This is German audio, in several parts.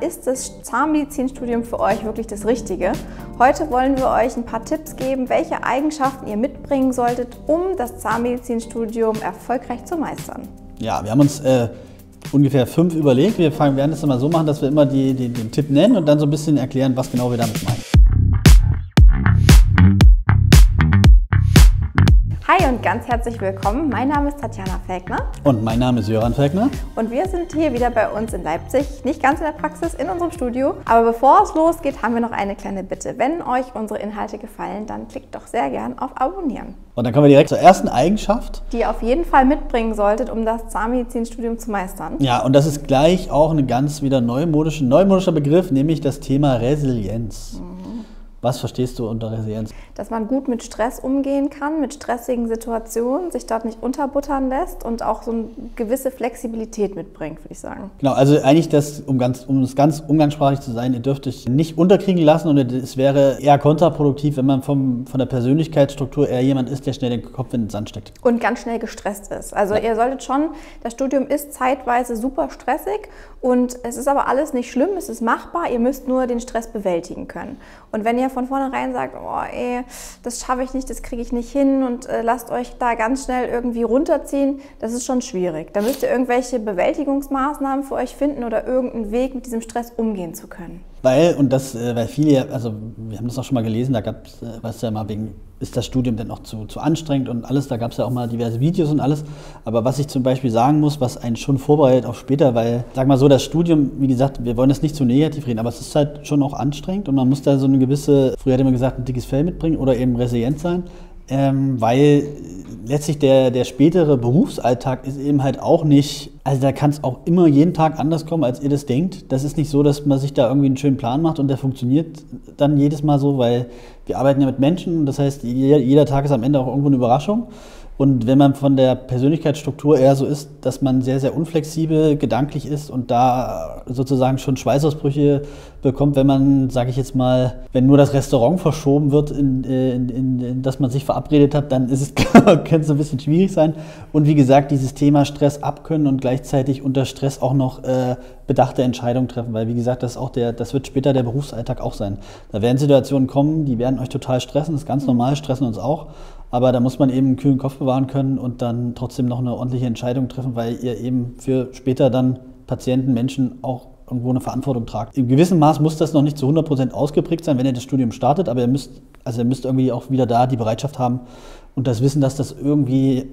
Ist das Zahnmedizinstudium für euch wirklich das Richtige? Heute wollen wir euch ein paar Tipps geben, welche Eigenschaften ihr mitbringen solltet, um das Zahnmedizinstudium erfolgreich zu meistern. Ja, wir haben uns äh, ungefähr fünf überlegt. Wir fangen, werden es immer so machen, dass wir immer die, die, den Tipp nennen und dann so ein bisschen erklären, was genau wir damit meinen. Hi und ganz herzlich willkommen. Mein Name ist Tatjana Fägner. Und mein Name ist Jöran Fägner. Und wir sind hier wieder bei uns in Leipzig, nicht ganz in der Praxis, in unserem Studio. Aber bevor es losgeht, haben wir noch eine kleine Bitte. Wenn euch unsere Inhalte gefallen, dann klickt doch sehr gern auf Abonnieren. Und dann kommen wir direkt zur ersten Eigenschaft. Die ihr auf jeden Fall mitbringen solltet, um das Zahnmedizinstudium zu meistern. Ja, und das ist gleich auch ein ganz wieder neumodischer, neumodischer Begriff, nämlich das Thema Resilienz. Mhm. Was verstehst du unter Resilienz? Dass man gut mit Stress umgehen kann, mit stressigen Situationen, sich dort nicht unterbuttern lässt und auch so eine gewisse Flexibilität mitbringt, würde ich sagen. Genau, also eigentlich, das, um, ganz, um es ganz umgangssprachlich zu sein, ihr dürft euch nicht unterkriegen lassen und es wäre eher kontraproduktiv, wenn man vom, von der Persönlichkeitsstruktur eher jemand ist, der schnell den Kopf in den Sand steckt. Und ganz schnell gestresst ist. Also ja. ihr solltet schon, das Studium ist zeitweise super stressig und es ist aber alles nicht schlimm, es ist machbar, ihr müsst nur den Stress bewältigen können. Und wenn ihr von vornherein sagt, oh ey, das schaffe ich nicht, das kriege ich nicht hin und äh, lasst euch da ganz schnell irgendwie runterziehen, das ist schon schwierig. Da müsst ihr irgendwelche Bewältigungsmaßnahmen für euch finden oder irgendeinen Weg, mit diesem Stress umgehen zu können. Weil, und das, äh, weil viele, also wir haben das auch schon mal gelesen, da gab es, äh, weißt du ja mal, wegen, ist das Studium denn auch zu, zu anstrengend und alles, da gab es ja auch mal diverse Videos und alles. Aber was ich zum Beispiel sagen muss, was einen schon vorbereitet auf später, weil, sag mal so, das Studium, wie gesagt, wir wollen das nicht zu negativ reden, aber es ist halt schon auch anstrengend und man muss da so eine gewisse, früher hätte man gesagt, ein dickes Fell mitbringen oder eben resilient sein. Ähm, weil letztlich der, der spätere Berufsalltag ist eben halt auch nicht, also da kann es auch immer jeden Tag anders kommen, als ihr das denkt. Das ist nicht so, dass man sich da irgendwie einen schönen Plan macht und der funktioniert dann jedes Mal so, weil wir arbeiten ja mit Menschen, das heißt, jeder, jeder Tag ist am Ende auch irgendwo eine Überraschung. Und wenn man von der Persönlichkeitsstruktur eher so ist, dass man sehr, sehr unflexibel gedanklich ist und da sozusagen schon Schweißausbrüche bekommt, wenn man, sage ich jetzt mal, wenn nur das Restaurant verschoben wird, in, in, in, in das man sich verabredet hat, dann ist es, könnte es ein bisschen schwierig sein. Und wie gesagt, dieses Thema Stress abkönnen und gleichzeitig unter Stress auch noch äh, bedachte Entscheidungen treffen, weil wie gesagt, das, auch der, das wird später der Berufsalltag auch sein. Da werden Situationen kommen, die werden euch total stressen, das ist ganz normal, stressen uns auch. Aber da muss man eben einen kühlen Kopf bewahren können und dann trotzdem noch eine ordentliche Entscheidung treffen, weil ihr eben für später dann Patienten, Menschen auch irgendwo eine Verantwortung tragt. Im gewissen Maß muss das noch nicht zu 100 Prozent ausgeprägt sein, wenn ihr das Studium startet, aber ihr müsst, also ihr müsst irgendwie auch wieder da die Bereitschaft haben und das Wissen, dass das irgendwie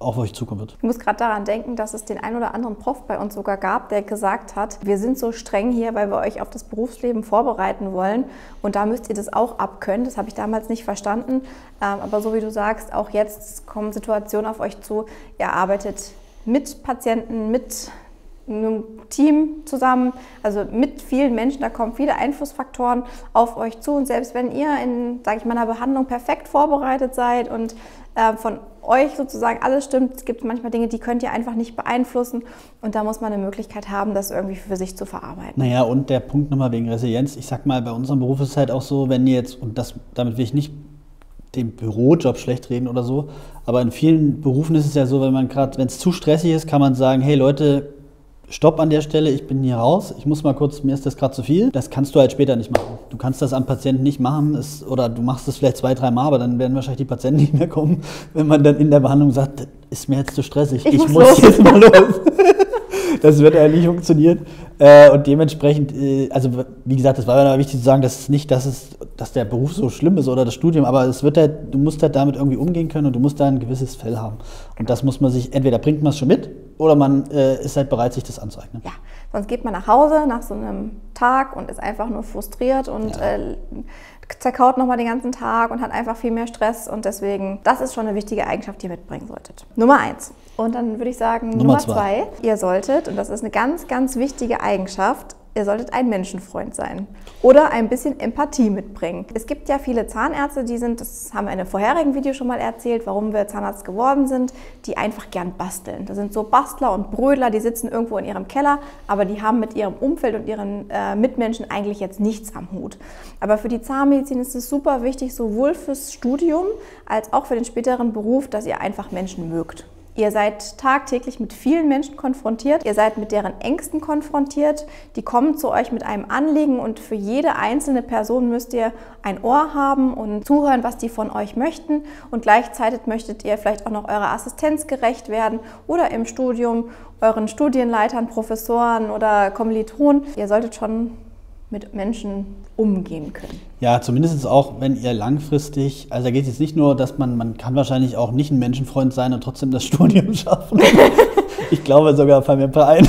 auf euch zukommen wird. Ich muss gerade daran denken, dass es den einen oder anderen Prof bei uns sogar gab, der gesagt hat, wir sind so streng hier, weil wir euch auf das Berufsleben vorbereiten wollen und da müsst ihr das auch abkönnen. Das habe ich damals nicht verstanden, ähm, aber so wie du sagst, auch jetzt kommen Situationen auf euch zu. Ihr arbeitet mit Patienten, mit einem Team zusammen, also mit vielen Menschen, da kommen viele Einflussfaktoren auf euch zu und selbst wenn ihr in, sage ich mal, einer Behandlung perfekt vorbereitet seid und äh, von euch sozusagen alles stimmt. Es gibt manchmal Dinge, die könnt ihr einfach nicht beeinflussen und da muss man eine Möglichkeit haben, das irgendwie für sich zu verarbeiten. Naja, und der Punkt nochmal wegen Resilienz. Ich sag mal, bei unserem Beruf ist es halt auch so, wenn ihr jetzt, und das, damit will ich nicht den Bürojob schlecht reden oder so, aber in vielen Berufen ist es ja so, wenn man gerade, wenn es zu stressig ist, kann man sagen, hey Leute, Stopp an der Stelle, ich bin hier raus, ich muss mal kurz, mir ist das gerade zu viel. Das kannst du halt später nicht machen. Du kannst das am Patienten nicht machen ist, oder du machst es vielleicht zwei, drei Mal, aber dann werden wahrscheinlich die Patienten nicht mehr kommen, wenn man dann in der Behandlung sagt, das ist mir jetzt zu stressig, ich, ich muss, muss jetzt mal los. das wird ja nicht funktionieren. Äh, und dementsprechend, äh, also wie gesagt, das war ja wichtig zu sagen, dass es nicht, dass, es, dass der Beruf so schlimm ist oder das Studium, aber es wird halt, du musst halt damit irgendwie umgehen können und du musst da ein gewisses Fell haben. Und das muss man sich, entweder bringt man es schon mit oder man äh, ist halt bereit, sich das anzueignen. Ja, sonst geht man nach Hause nach so einem Tag und ist einfach nur frustriert und ja. äh, zerkaut nochmal den ganzen Tag und hat einfach viel mehr Stress. Und deswegen, das ist schon eine wichtige Eigenschaft, die ihr mitbringen solltet. Nummer eins. Und dann würde ich sagen, Nummer, Nummer zwei. zwei. Ihr solltet, und das ist eine ganz, ganz wichtige Eigenschaft, ihr solltet ein Menschenfreund sein oder ein bisschen Empathie mitbringen. Es gibt ja viele Zahnärzte, die sind, das haben wir in einem vorherigen Video schon mal erzählt, warum wir Zahnarzt geworden sind, die einfach gern basteln. Das sind so Bastler und Brödler, die sitzen irgendwo in ihrem Keller, aber die haben mit ihrem Umfeld und ihren äh, Mitmenschen eigentlich jetzt nichts am Hut. Aber für die Zahnmedizin ist es super wichtig, sowohl fürs Studium als auch für den späteren Beruf, dass ihr einfach Menschen mögt. Ihr seid tagtäglich mit vielen Menschen konfrontiert, ihr seid mit deren Ängsten konfrontiert, die kommen zu euch mit einem Anliegen und für jede einzelne Person müsst ihr ein Ohr haben und zuhören, was die von euch möchten und gleichzeitig möchtet ihr vielleicht auch noch eurer Assistenz gerecht werden oder im Studium euren Studienleitern, Professoren oder Kommilitonen. Ihr solltet schon mit Menschen umgehen können. Ja, zumindest auch, wenn ihr langfristig, also da geht es jetzt nicht nur, dass man, man kann wahrscheinlich auch nicht ein Menschenfreund sein und trotzdem das Studium schaffen. ich glaube sogar fallen mir ein paar ein.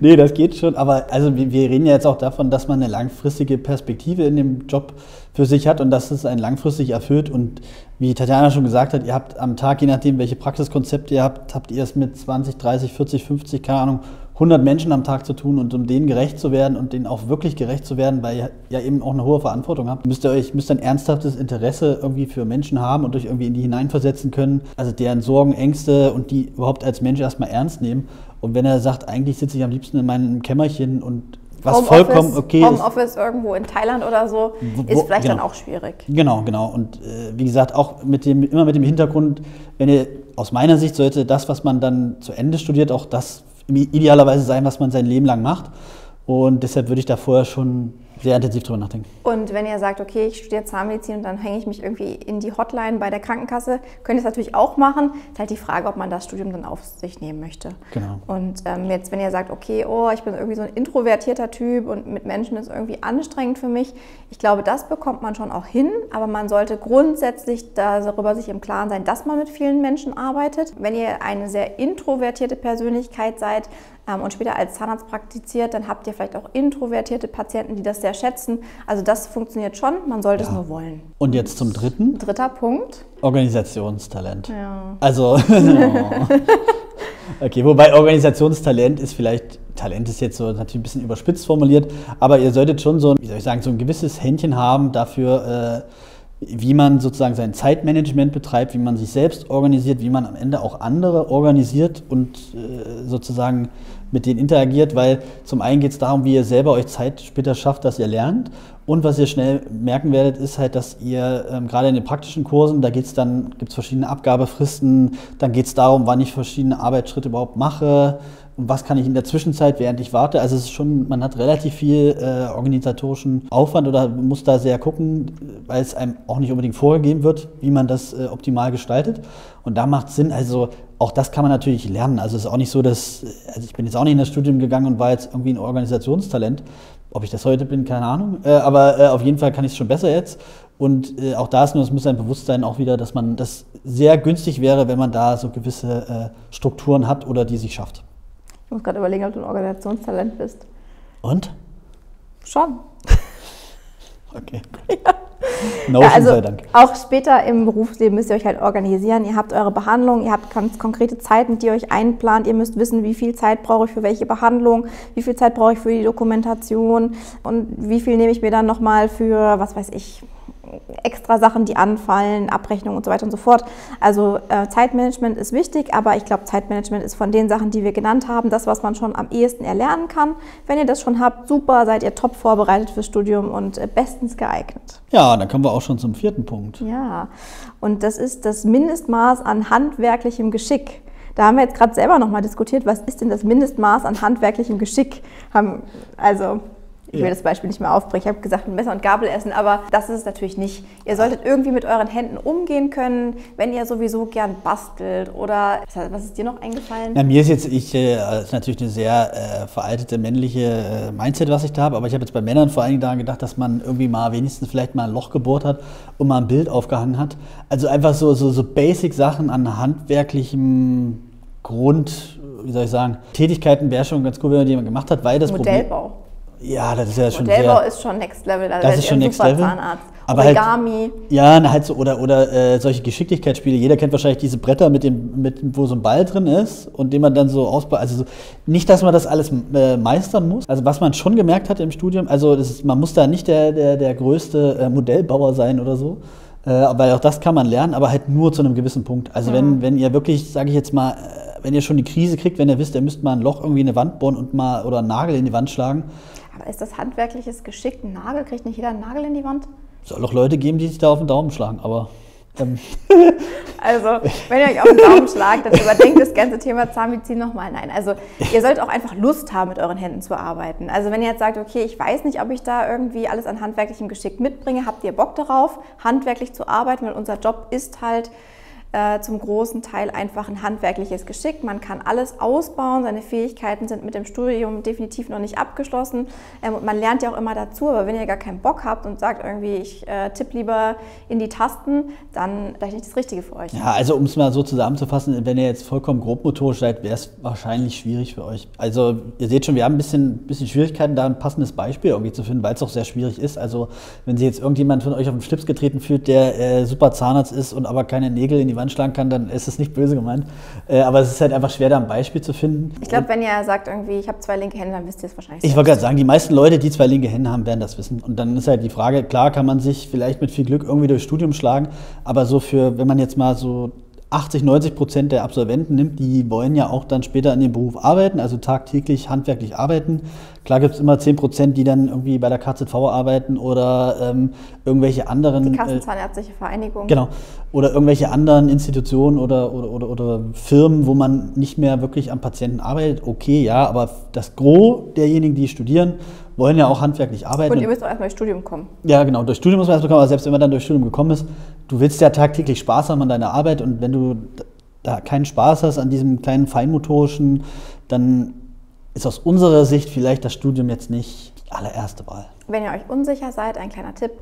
nee, das geht schon, aber also wir, reden ja jetzt auch davon, dass man eine langfristige Perspektive in dem Job für sich hat und dass es einen langfristig erfüllt und wie Tatjana schon gesagt hat, ihr habt am Tag, je nachdem, welche Praxiskonzepte ihr habt, habt ihr es mit 20, 30, 40, 50, keine Ahnung, 100 Menschen am Tag zu tun und um denen gerecht zu werden und denen auch wirklich gerecht zu werden, weil ihr ja eben auch eine hohe Verantwortung habt, müsst ihr euch müsst ein ernsthaftes Interesse irgendwie für Menschen haben und euch irgendwie in die hineinversetzen können, also deren Sorgen, Ängste und die überhaupt als Mensch erstmal ernst nehmen. Und wenn er sagt, eigentlich sitze ich am liebsten in meinem Kämmerchen und was Home vollkommen Office, okay Home ist. Office irgendwo in Thailand oder so Wo- ist vielleicht genau. dann auch schwierig. Genau, genau. Und äh, wie gesagt, auch mit dem, immer mit dem Hintergrund, wenn ihr, aus meiner Sicht sollte das, was man dann zu Ende studiert, auch das idealerweise sein, was man sein Leben lang macht. Und deshalb würde ich da vorher schon sehr intensiv drüber nachdenken. Und wenn ihr sagt, okay, ich studiere Zahnmedizin und dann hänge ich mich irgendwie in die Hotline bei der Krankenkasse, könnt ihr es natürlich auch machen. Ist halt die Frage, ob man das Studium dann auf sich nehmen möchte. Genau. Und ähm, jetzt, wenn ihr sagt, okay, oh, ich bin irgendwie so ein introvertierter Typ und mit Menschen ist irgendwie anstrengend für mich, ich glaube, das bekommt man schon auch hin, aber man sollte grundsätzlich darüber sich im Klaren sein, dass man mit vielen Menschen arbeitet. Wenn ihr eine sehr introvertierte Persönlichkeit seid und später als Zahnarzt praktiziert, dann habt ihr vielleicht auch introvertierte Patienten, die das sehr schätzen. Also das funktioniert schon, man sollte es nur wollen. Und jetzt zum dritten, Dritter Punkt. Organisationstalent. Ja. Also, okay, wobei Organisationstalent ist vielleicht, Talent ist jetzt so natürlich ein bisschen überspitzt formuliert, aber ihr solltet schon so, ein- wie soll ich sagen, so ein gewisses Händchen haben dafür, äh, wie man sozusagen sein Zeitmanagement betreibt, wie man sich selbst organisiert, wie man am Ende auch andere organisiert und äh, sozusagen mit denen interagiert, weil zum einen geht es darum, wie ihr selber euch Zeit später schafft, dass ihr lernt. Und was ihr schnell merken werdet, ist halt, dass ihr ähm, gerade in den praktischen Kursen, da geht's dann, gibt es verschiedene Abgabefristen, dann geht es darum, wann ich verschiedene Arbeitsschritte überhaupt mache und was kann ich in der Zwischenzeit, während ich warte. Also es ist schon, man hat relativ viel äh, organisatorischen Aufwand oder muss da sehr gucken, weil es einem auch nicht unbedingt vorgegeben wird, wie man das äh, optimal gestaltet. Und da macht Sinn, also auch das kann man natürlich lernen. Also es ist auch nicht so, dass, also ich bin jetzt auch nicht in das Studium gegangen und war jetzt irgendwie ein Organisationstalent. Ob ich das heute bin, keine Ahnung. Äh, aber äh, auf jeden Fall kann ich es schon besser jetzt. Und äh, auch da ist nur, es muss ein Bewusstsein auch wieder, dass man das sehr günstig wäre, wenn man da so gewisse äh, Strukturen hat oder die sich schafft. Ich muss gerade überlegen, ob du ein Organisationstalent bist. Und? Schon. Okay. Ja, also sei Dank. auch später im Berufsleben müsst ihr euch halt organisieren. Ihr habt eure Behandlung, ihr habt ganz konkrete Zeiten, die ihr euch einplant. Ihr müsst wissen, wie viel Zeit brauche ich für welche Behandlung, wie viel Zeit brauche ich für die Dokumentation und wie viel nehme ich mir dann nochmal für, was weiß ich, extra Sachen, die anfallen, Abrechnung und so weiter und so fort. Also äh, Zeitmanagement ist wichtig, aber ich glaube, Zeitmanagement ist von den Sachen, die wir genannt haben, das, was man schon am ehesten erlernen kann. Wenn ihr das schon habt, super, seid ihr top vorbereitet fürs Studium und äh, bestens geeignet. Ja, dann kommen wir auch schon zum vierten Punkt. Ja, und das ist das Mindestmaß an handwerklichem Geschick. Da haben wir jetzt gerade selber nochmal diskutiert, was ist denn das Mindestmaß an handwerklichem Geschick? Haben, also, ich will das Beispiel nicht mehr aufbringen. Ich habe gesagt, mit Messer und Gabel essen, aber das ist es natürlich nicht. Ihr solltet irgendwie mit euren Händen umgehen können, wenn ihr sowieso gern bastelt oder was ist dir noch eingefallen? Na, mir ist jetzt, ich, äh, das ist natürlich eine sehr äh, veraltete männliche äh, Mindset, was ich da habe, aber ich habe jetzt bei Männern vor allen Dingen daran gedacht, dass man irgendwie mal wenigstens vielleicht mal ein Loch gebohrt hat und mal ein Bild aufgehangen hat. Also einfach so, so, so Basic-Sachen an handwerklichem Grund, wie soll ich sagen, Tätigkeiten wäre schon ganz cool, wenn man die mal gemacht hat, weil das Modellbau. Problem... Ja, das ist ja schon Modellbau sehr... ist schon Next Level. Da Das ist schon Next super Level. Zahnarzt. Aber halt- Origami. Ja, na, halt so, oder, oder äh, solche Geschicklichkeitsspiele. Jeder kennt wahrscheinlich diese Bretter, mit dem, mit, wo so ein Ball drin ist und den man dann so ausbaut. Also so, nicht, dass man das alles äh, meistern muss. Also was man schon gemerkt hat im Studium, also ist, man muss da nicht der, der, der größte äh, Modellbauer sein oder so. Äh, aber auch das kann man lernen, aber halt nur zu einem gewissen Punkt. Also wenn, wenn ihr wirklich, sage ich jetzt mal, äh, wenn ihr schon die Krise kriegt, wenn ihr wisst, ihr müsst mal ein Loch irgendwie in eine Wand bohren und mal oder einen Nagel in die Wand schlagen, Aber ist das handwerkliches Geschick? Ein Nagel? Kriegt nicht jeder einen Nagel in die Wand? soll doch Leute geben, die sich da auf den Daumen schlagen. Aber Ähm. Also, wenn ihr euch auf den Daumen schlagt, dann überdenkt das ganze Thema Zahnmedizin nochmal. Nein, also ihr solltet auch einfach Lust haben, mit euren Händen zu arbeiten. Also wenn ihr jetzt sagt, okay, ich weiß nicht, ob ich da irgendwie alles an handwerklichem Geschick mitbringe, habt ihr Bock darauf, handwerklich zu arbeiten, weil unser Job ist halt, äh, zum großen Teil einfach ein handwerkliches Geschick. Man kann alles ausbauen, seine Fähigkeiten sind mit dem Studium definitiv noch nicht abgeschlossen ähm, und man lernt ja auch immer dazu, aber wenn ihr gar keinen Bock habt und sagt irgendwie, ich äh, tippe lieber in die Tasten, dann vielleicht nicht das Richtige für euch. Ja, also um es mal so zusammenzufassen, wenn ihr jetzt vollkommen grobmotorisch seid, wäre es wahrscheinlich schwierig für euch. Also ihr seht schon, wir haben ein bisschen, bisschen Schwierigkeiten, da ein passendes Beispiel irgendwie zu finden, weil es auch sehr schwierig ist. Also wenn sich jetzt irgendjemand von euch auf den Schlips getreten fühlt, der äh, super Zahnarzt ist und aber keine Nägel in die Wand anschlagen kann, dann ist es nicht böse gemeint. Äh, aber es ist halt einfach schwer, da ein Beispiel zu finden. Ich glaube, wenn ihr sagt irgendwie, ich habe zwei linke Hände, dann wisst ihr es wahrscheinlich. Ich wollte gerade sagen, die meisten Leute, die zwei linke Hände haben, werden das wissen. Und dann ist halt die Frage, klar kann man sich vielleicht mit viel Glück irgendwie durchs Studium schlagen, aber so für, wenn man jetzt mal so 80, 90 Prozent der Absolventen nimmt, die wollen ja auch dann später in dem Beruf arbeiten, also tagtäglich handwerklich arbeiten. Klar gibt es immer 10 Prozent, die dann irgendwie bei der KZV arbeiten oder ähm, irgendwelche anderen. Die Kassenzahnärztliche äh, Vereinigung. Genau. Oder irgendwelche anderen Institutionen oder, oder, oder, oder, Firmen, wo man nicht mehr wirklich am Patienten arbeitet. Okay, ja, aber das Gros derjenigen, die studieren, wollen ja auch handwerklich arbeiten. Und ihr müsst auch erstmal durchs Studium kommen. Ja, genau. Durch Studium muss man erstmal kommen, aber selbst wenn man dann durchs Studium gekommen ist, du willst ja tagtäglich Spaß haben an deiner Arbeit und wenn du da keinen Spaß hast an diesem kleinen feinmotorischen, dann ist aus unserer Sicht vielleicht das Studium jetzt nicht die allererste Wahl. Wenn ihr euch unsicher seid, ein kleiner Tipp,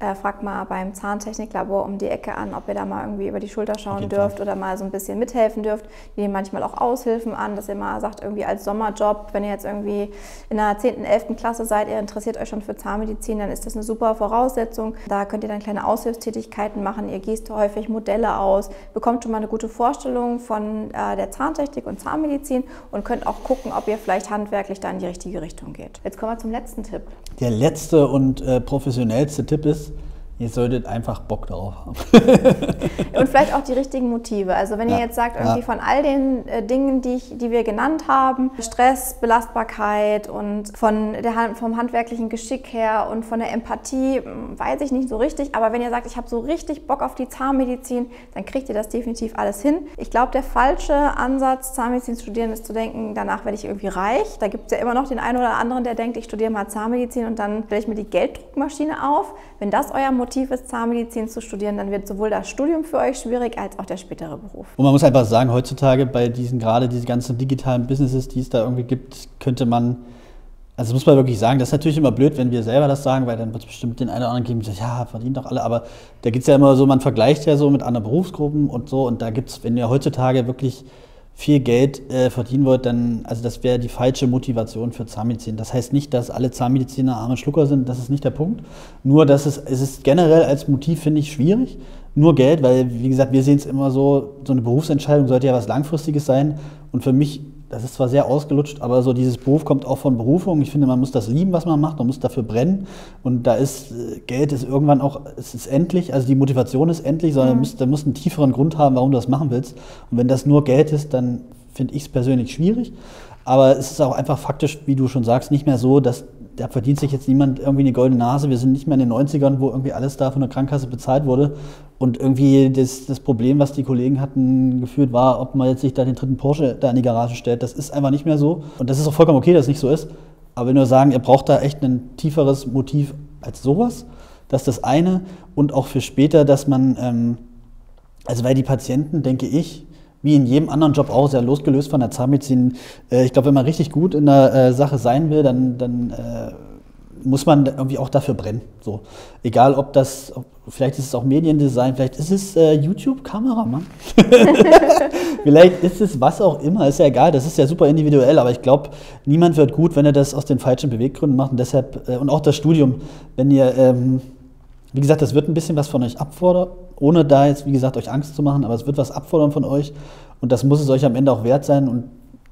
äh, fragt mal beim Zahntechniklabor um die Ecke an, ob ihr da mal irgendwie über die Schulter schauen dürft Fall. oder mal so ein bisschen mithelfen dürft. Die nehmen manchmal auch Aushilfen an, dass ihr mal sagt, irgendwie als Sommerjob, wenn ihr jetzt irgendwie in der 10., 11. Klasse seid, ihr interessiert euch schon für Zahnmedizin, dann ist das eine super Voraussetzung. Da könnt ihr dann kleine Aushilfstätigkeiten machen. Ihr gießt häufig Modelle aus, bekommt schon mal eine gute Vorstellung von äh, der Zahntechnik und Zahnmedizin und könnt auch gucken, ob ihr vielleicht handwerklich da in die richtige Richtung geht. Jetzt kommen wir zum letzten Tipp. Der letzte und äh, professionellste Tipp ist, Ihr solltet einfach Bock darauf haben. und vielleicht auch die richtigen Motive. Also wenn ja. ihr jetzt sagt, irgendwie ja. von all den äh, Dingen, die, ich, die wir genannt haben, Stress, Belastbarkeit und von der, vom handwerklichen Geschick her und von der Empathie, hm, weiß ich nicht so richtig. Aber wenn ihr sagt, ich habe so richtig Bock auf die Zahnmedizin, dann kriegt ihr das definitiv alles hin. Ich glaube, der falsche Ansatz, Zahnmedizin zu studieren, ist zu denken, danach werde ich irgendwie reich. Da gibt es ja immer noch den einen oder anderen, der denkt, ich studiere mal Zahnmedizin und dann stelle ich mir die Gelddruckmaschine auf. Wenn das euer Motiv Motiv ist, Zahnmedizin zu studieren, dann wird sowohl das Studium für euch schwierig als auch der spätere Beruf. Und man muss einfach sagen, heutzutage bei diesen gerade diese ganzen digitalen Businesses, die es da irgendwie gibt, könnte man also muss man wirklich sagen, das ist natürlich immer blöd, wenn wir selber das sagen, weil dann wird es bestimmt den einen oder anderen geben, die sagen, ja, verdienen doch alle. Aber da gibt es ja immer so, man vergleicht ja so mit anderen Berufsgruppen und so. Und da gibt es, wenn ihr heutzutage wirklich viel Geld äh, verdienen wollt, dann, also das wäre die falsche Motivation für Zahnmedizin. Das heißt nicht, dass alle Zahnmediziner arme Schlucker sind, das ist nicht der Punkt. Nur, dass es, es ist generell als Motiv, finde ich, schwierig. Nur Geld, weil, wie gesagt, wir sehen es immer so, so eine Berufsentscheidung sollte ja was Langfristiges sein. Und für mich das ist zwar sehr ausgelutscht, aber so dieses Beruf kommt auch von Berufung. Ich finde, man muss das lieben, was man macht, man muss dafür brennen. Und da ist äh, Geld ist irgendwann auch, es ist endlich, also die Motivation ist endlich, sondern mhm. da muss einen tieferen Grund haben, warum du das machen willst. Und wenn das nur Geld ist, dann finde ich es persönlich schwierig. Aber es ist auch einfach faktisch, wie du schon sagst, nicht mehr so, dass da verdient sich jetzt niemand irgendwie eine goldene Nase. Wir sind nicht mehr in den 90ern, wo irgendwie alles da von der Krankenkasse bezahlt wurde. Und irgendwie das, das Problem, was die Kollegen hatten, geführt war, ob man jetzt sich da den dritten Porsche da in die Garage stellt. Das ist einfach nicht mehr so. Und das ist auch vollkommen okay, dass es nicht so ist. Aber wenn wir sagen, ihr braucht da echt ein tieferes Motiv als sowas, das ist das eine. Und auch für später, dass man, ähm, also weil die Patienten, denke ich, wie in jedem anderen Job auch, sehr losgelöst von der Zahnmedizin. Äh, ich glaube, wenn man richtig gut in der äh, Sache sein will, dann, dann äh, muss man irgendwie auch dafür brennen. So. Egal, ob das, ob, vielleicht ist es auch Mediendesign, vielleicht ist es äh, YouTube-Kameramann. vielleicht ist es was auch immer, ist ja egal, das ist ja super individuell, aber ich glaube, niemand wird gut, wenn er das aus den falschen Beweggründen macht. Und deshalb, äh, und auch das Studium, wenn ihr, ähm, wie gesagt, das wird ein bisschen was von euch abfordern, ohne da jetzt, wie gesagt, euch Angst zu machen, aber es wird was abfordern von euch und das muss es euch am Ende auch wert sein. Und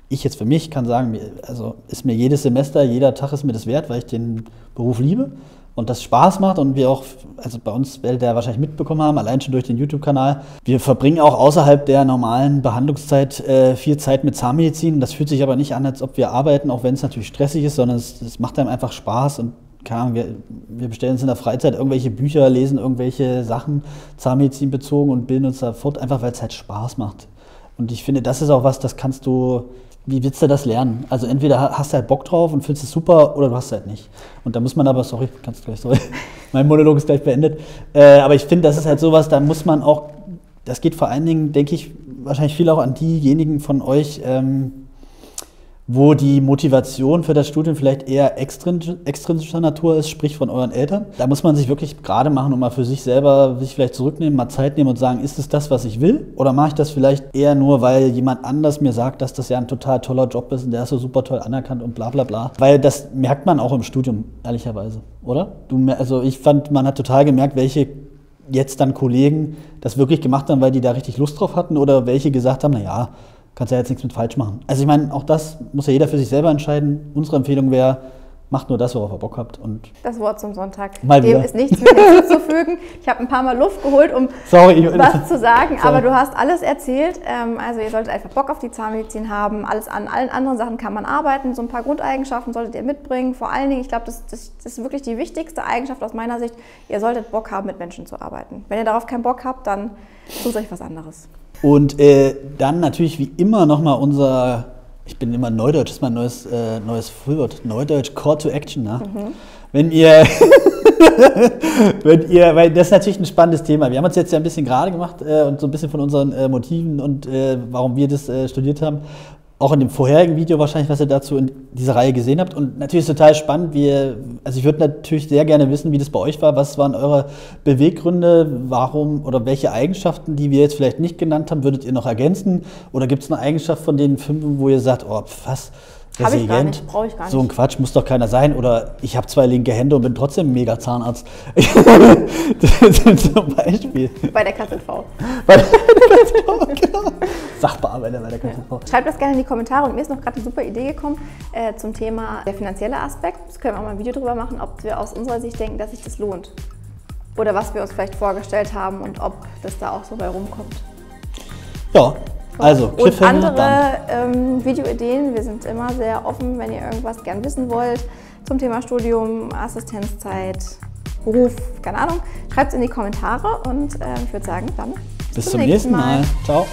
ich jetzt für mich kann sagen, also ist mir jedes Semester, jeder Tag ist mir das wert, weil ich den Beruf liebe und das Spaß macht und wir auch, also bei uns werdet ihr wahrscheinlich mitbekommen haben, allein schon durch den YouTube-Kanal, wir verbringen auch außerhalb der normalen Behandlungszeit äh, viel Zeit mit Zahnmedizin. Das fühlt sich aber nicht an, als ob wir arbeiten, auch wenn es natürlich stressig ist, sondern es, es macht einem einfach Spaß und keine wir, wir bestellen uns in der Freizeit irgendwelche Bücher, lesen irgendwelche Sachen, Zahnmedizin bezogen und bilden uns da fort, einfach weil es halt Spaß macht. Und ich finde, das ist auch was, das kannst du, wie willst du das lernen? Also entweder hast du halt Bock drauf und findest es super oder du hast es halt nicht. Und da muss man aber, sorry, kannst gleich, sorry, mein Monolog ist gleich beendet. Äh, aber ich finde, das ist halt sowas, da muss man auch, das geht vor allen Dingen, denke ich, wahrscheinlich viel auch an diejenigen von euch, ähm, wo die Motivation für das Studium vielleicht eher extrinsischer Natur ist, sprich von euren Eltern. Da muss man sich wirklich gerade machen und mal für sich selber sich vielleicht zurücknehmen, mal Zeit nehmen und sagen, ist es das, was ich will? Oder mache ich das vielleicht eher nur, weil jemand anders mir sagt, dass das ja ein total toller Job ist und der ist so super toll anerkannt und bla bla bla. Weil das merkt man auch im Studium, ehrlicherweise, oder? Du, also ich fand, man hat total gemerkt, welche jetzt dann Kollegen das wirklich gemacht haben, weil die da richtig Lust drauf hatten oder welche gesagt haben, naja, kannst ja jetzt nichts mit falsch machen. Also ich meine, auch das muss ja jeder für sich selber entscheiden. Unsere Empfehlung wäre, macht nur das, worauf ihr Bock habt. Und das Wort zum Sonntag. Mal Dem ist nichts mehr hinzuzufügen. Ich habe ein paar Mal Luft geholt, um Sorry, was zu sagen, Sorry. aber du hast alles erzählt. Ähm, also ihr solltet einfach Bock auf die Zahnmedizin haben. Alles an allen anderen Sachen kann man arbeiten. So ein paar Grundeigenschaften solltet ihr mitbringen. Vor allen Dingen, ich glaube, das, das, das, ist wirklich die wichtigste Eigenschaft aus meiner Sicht. Ihr solltet Bock haben, mit Menschen zu arbeiten. Wenn ihr darauf keinen Bock habt, dann sucht euch was anderes. Und äh, dann natürlich wie immer nochmal unser, ich bin immer Neudeutsch, das ist mein neues, äh, neues Füllwort, Neudeutsch Call to Action. Ne? Mhm. Wenn ihr, wenn ihr, weil das ist natürlich ein spannendes Thema. Wir haben uns jetzt ja ein bisschen gerade gemacht äh, und so ein bisschen von unseren äh, Motiven und äh, warum wir das äh, studiert haben auch in dem vorherigen Video wahrscheinlich, was ihr dazu in dieser Reihe gesehen habt. Und natürlich ist es total spannend. Wie, also ich würde natürlich sehr gerne wissen, wie das bei euch war. Was waren eure Beweggründe? Warum oder welche Eigenschaften, die wir jetzt vielleicht nicht genannt haben, würdet ihr noch ergänzen? Oder gibt es eine Eigenschaft von den fünf, wo ihr sagt, oh, was, Habe ich gar nicht, brauche ich gar nicht. So ein Quatsch muss doch keiner sein. Oder ich habe zwei linke Hände und bin trotzdem mega Zahnarzt. Zum Beispiel. Bei der KZV. Bei der KZV, genau. Sachbearbeiter bei der KZV. Schreibt das gerne in die Kommentare. Und mir ist noch gerade eine super Idee gekommen äh, zum Thema der finanzielle Aspekt. Das können wir auch mal ein Video drüber machen, ob wir aus unserer Sicht denken, dass sich das lohnt. Oder was wir uns vielleicht vorgestellt haben und ob das da auch so bei rumkommt. Ja, also, und andere ähm, Videoideen, wir sind immer sehr offen, wenn ihr irgendwas gern wissen wollt zum Thema Studium, Assistenzzeit, Beruf, keine Ahnung. Schreibt es in die Kommentare und äh, ich würde sagen, dann bis, bis zum, nächsten Mal. Mal. Ciao.